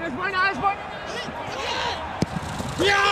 das wollen alles wollen. Ja!